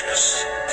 precious.